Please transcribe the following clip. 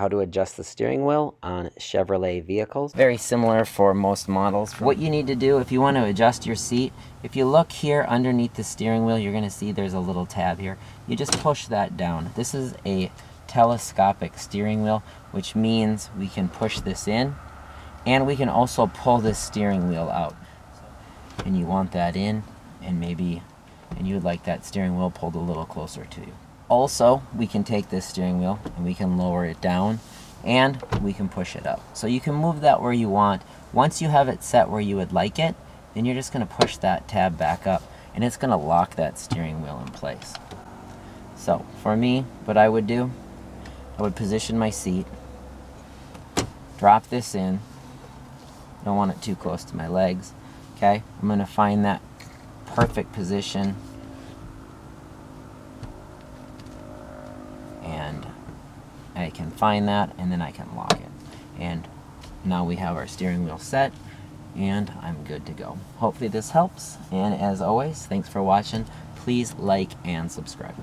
how to adjust the steering wheel on Chevrolet vehicles. Very similar for most models. What you need to do if you want to adjust your seat, if you look here underneath the steering wheel, you're going to see there's a little tab here. You just push that down. This is a telescopic steering wheel, which means we can push this in and we can also pull this steering wheel out. And you want that in and maybe, and you would like that steering wheel pulled a little closer to you. Also, we can take this steering wheel and we can lower it down and we can push it up. So you can move that where you want. Once you have it set where you would like it, then you're just going to push that tab back up and it's going to lock that steering wheel in place. So for me, what I would do, I would position my seat, drop this in, don't want it too close to my legs, okay? I'm going to find that perfect position and I can find that and then I can lock it. And now we have our steering wheel set and I'm good to go. Hopefully this helps and as always, thanks for watching. Please like and subscribe.